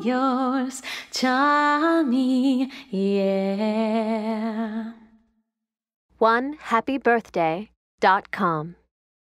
I'm yours, Tommy, yeah. One happy birthday dot com.